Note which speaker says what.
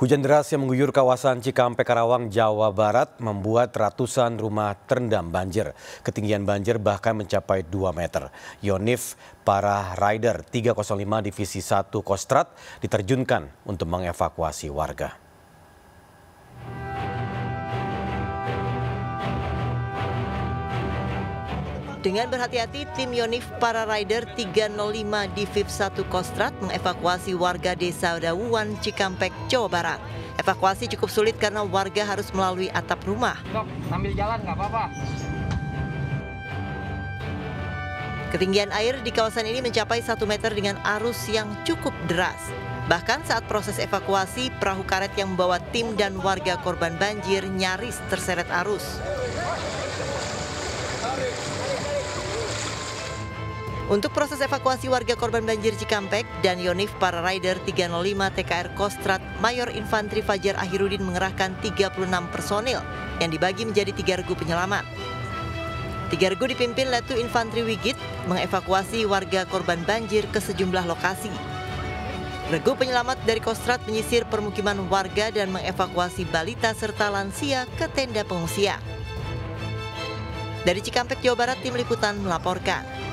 Speaker 1: Hujan deras yang mengguyur kawasan Cikampek Karawang, Jawa Barat membuat ratusan rumah terendam banjir. Ketinggian banjir bahkan mencapai 2 meter. Yonif, para rider 305 Divisi 1 Kostrat diterjunkan untuk mengevakuasi warga.
Speaker 2: Dengan berhati-hati, tim Yonif para rider 305 di VIP 1 Kostrat mengevakuasi warga desa Dawuan, Cikampek, Jawa Barat. Evakuasi cukup sulit karena warga harus melalui atap rumah.
Speaker 3: Dok, sambil jalan nggak apa-apa.
Speaker 2: Ketinggian air di kawasan ini mencapai 1 meter dengan arus yang cukup deras. Bahkan saat proses evakuasi, perahu karet yang membawa tim dan warga korban banjir nyaris terseret arus. Untuk proses evakuasi warga korban banjir Cikampek dan Yonif para rider 305 TKR Kostrat Mayor Infantri Fajar Ahirudin mengerahkan 36 personil yang dibagi menjadi tiga regu penyelamat. Tiga regu dipimpin Letu Infantri Wigit mengevakuasi warga korban banjir ke sejumlah lokasi. Regu penyelamat dari Kostrat menyisir permukiman warga dan mengevakuasi balita serta lansia ke tenda pengungsian. Dari Cikampek, Jawa Barat, Tim Liputan melaporkan.